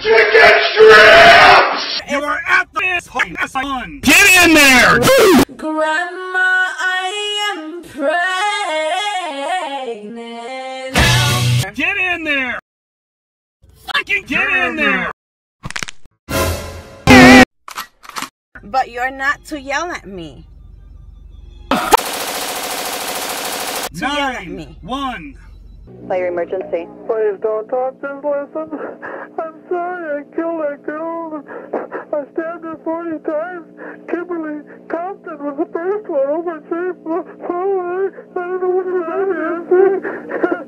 Chicken strips! You are at the one. Get in there! Grandma, I am pregnant. Get in there! Fucking get in there! But you're not to yell at me. yell at Nine, me. one. Fire emergency. Please don't talk, just listen. I'm sorry I killed that girl. I stabbed her 40 times. Kimberly Compton was the first one. Oh, my chief. Oh, I, I don't know what to do.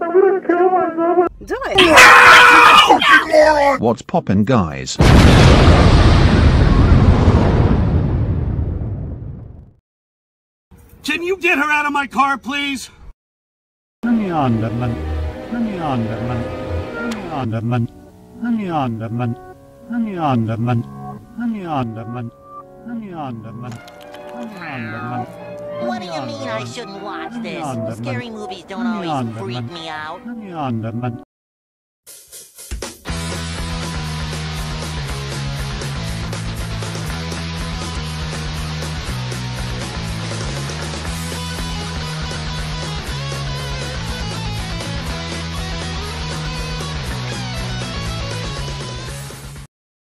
I'm going to kill myself. Do it. What's poppin', guys? Can you get her out of my car, please? Honey Onderman. Honey Anyanderman, Anyanderman, Anyanderman, Anyanderman, Anyanderman. What do you mean I shouldn't watch this? Scary movies don't always freak me out.